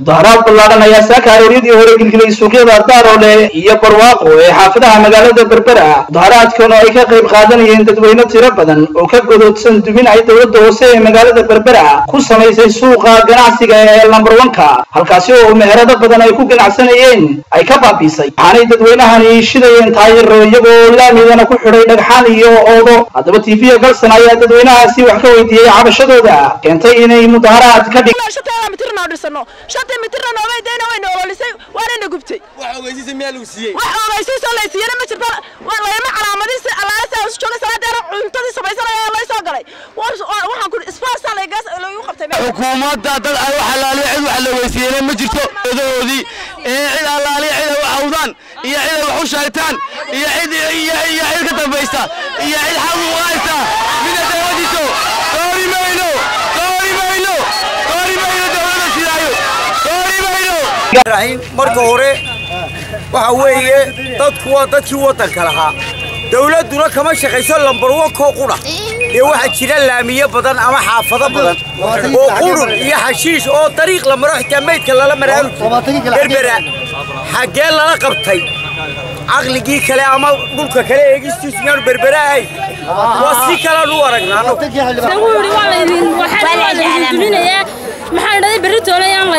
mudaharaad ballaadhan ayaa saaka arooryadii hore gilgilay suuqyada daaroole iyo barwaaqo ee xaafadaha magaalada berbera mudaharaadkan oo ay ka qayb qaadanayeen dadweyne tiro badan oo ka godoodsan dumin ay dowladda hoose ee magaalada berbera ku samaysay suuqa ganacsiga ee lambar wanka halkaasi oo meherado badan ay ku ganacsanayeen ay ka baabiisay. Waxaanay dadweynahani shidayeen taayiro iyagoo laamidana ku xidhay dhagxaan iyo oodo. Haddaba tv-ga galsan ayaa dadweynahaasi wax ka weydiiyey cabashadooda keentay inay mudaharaad ka dhig shantii mitirna noomay dayna way noololisay waanayna gubtay wax ogeysiisa miyaa lagu siiyey wax ogeysiisoo laysiiyana ma jirto waa layma calaamadii alaasa hoos jooga salaadeena cuntadii samaysanaya lay soo galay waxaan ku isbaasaa laygaas lagu qabtay xukuumadda dad ay wax allaaliya cid wax la weysiiyeen ma jirto eedahoodii ee cid allaaliya cid ay wax awdaan iyo cid ay wax u sheegtaan iyo cid iyo cid ka dambaysta iyo cid xaq u haysta weeye dadku waa dadkii waddanka lahaa dawladduna kama shaqayso lambarwankoo qudha ee waxaa jira laamiyo badan ama xaafado badan oo qurun iyo xashiish oo dariiq la maro xitaa meydka lala maraanu berbera xaggee lala qabtay caqligii kale ama dhulka kale eegistiisu miyaanu berbera ahayn waa si kalean u aragnaa maxaa dhaday berri toonayaan la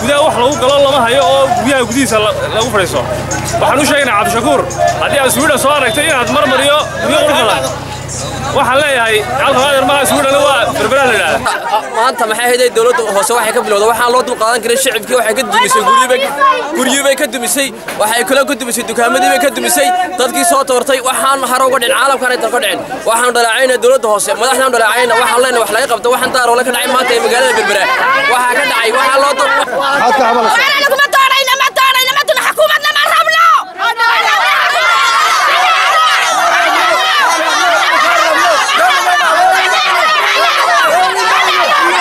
gudaha wax lagu galo lama hayo oo guryaha gudihiisa lagu fadhiiso waxaan u sheegaynaa cabdishakuur haddii aad suwiidhan soo aragtay inaad marmariyo guryo qurux badan waxaan leeyahay calqamaadir maha suwiidhan waa berberaa la yidhahda maanta maxay ahayd dowladda hoose waxay ka bilowday waxaan loo dulqaadan karin shicibkii waxay ka dumisay guryihii bay ka dumisay waxay kula ka dumisay dukaamadii bay ka dumisay dadkii soo toortay waxaan haro uga dhicin caalamkaan aydan ka dhicin waxaan dhaleecayna dowladda hoose madaxdaan dhaleecayna waxaan leenahay wax laga qabta waxaan daaroole ka dhacay maanta ee magaalada berbera waxaa ka waxaa loo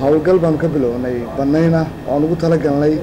howlgal baanu ka bilownay bannayna waan ugu talagalnay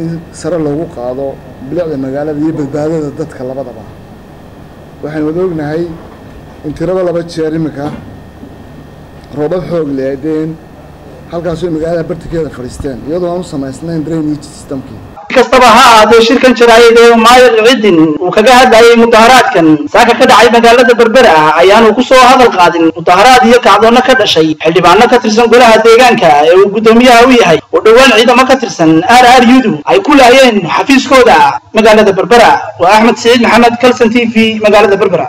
in sare loogu qaado bilicda magaalada iyo badbaadada dadka labadaba. Waxaynu wada ognahay in tiraba laba jeer iminka roobab xoog leedeen halkaasoo magaalada bartikeeda fadhiisteen iyadoo aan u samaysnayn drainage systemkii kastaba ha ahaatee shirkan jaraayid ee maayir cidin uu kaga hadlayay mudaharaadkan saaka ka dhacay magaalada berbera ayaanu ku soo hadal qaadin mudaharaad iyo kacdoonna ka dhashay xildhibaano ka tirsan golaha deegaanka ee uu guddoomiyaha u yahay. Oo dhowaan ciidamo ka tirsan r r yudu ay ku laayeen xafiiskooda magaalada berbera. Waa axmed siciid maxamed calson t v magaalada berbera